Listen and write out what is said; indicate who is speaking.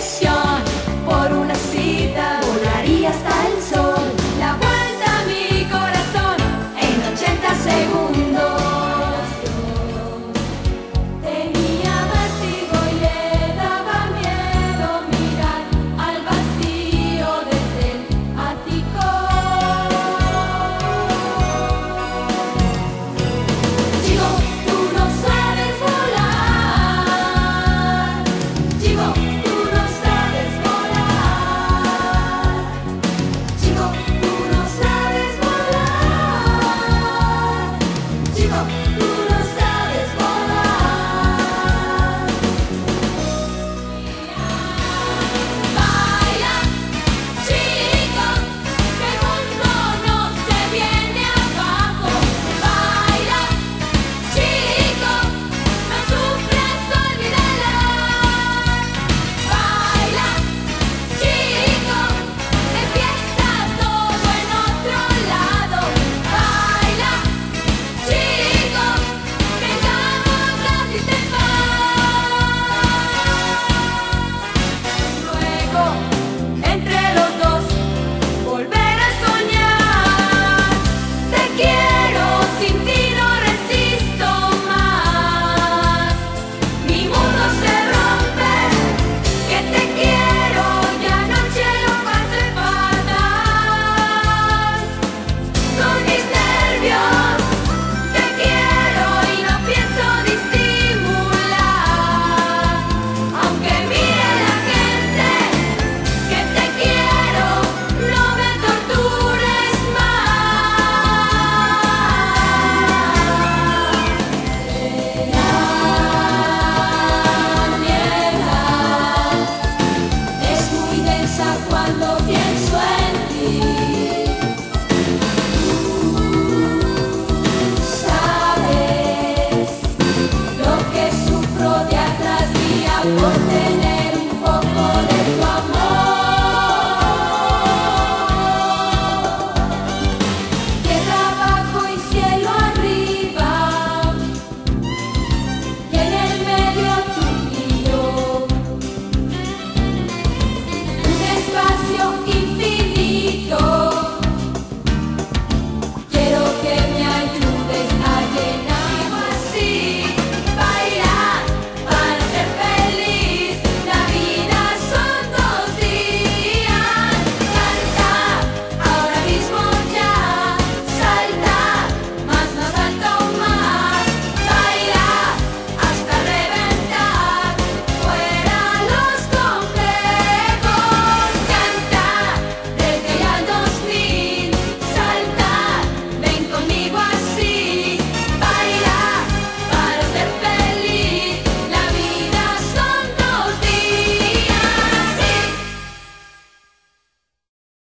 Speaker 1: special. cuando pienso en ti. Sabes lo que sufro de atrás y aporte